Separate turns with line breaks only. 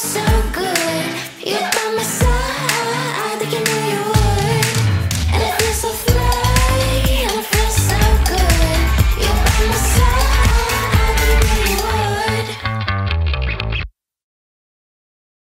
so good. You got me so